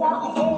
Oh,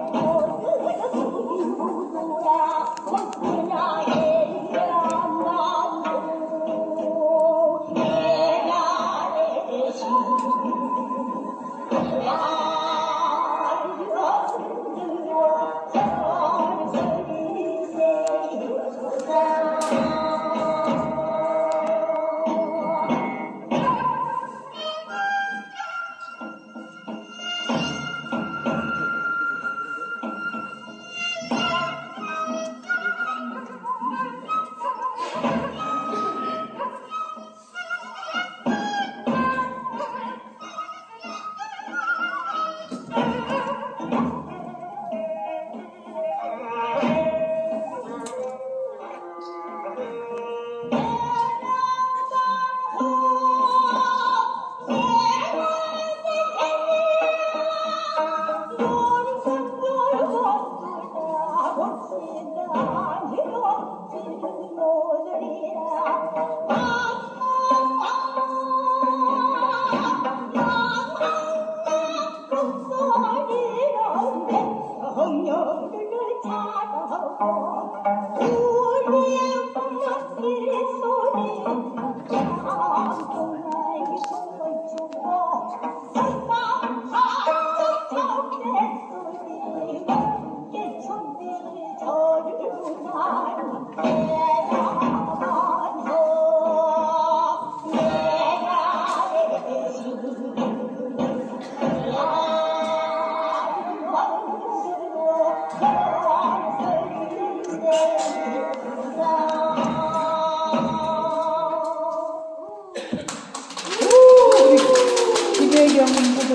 Oh. O mea commissa sunt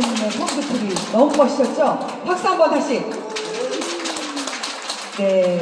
있는 성수풀이 너무 멋있었죠? 박수 한번 다시. 네.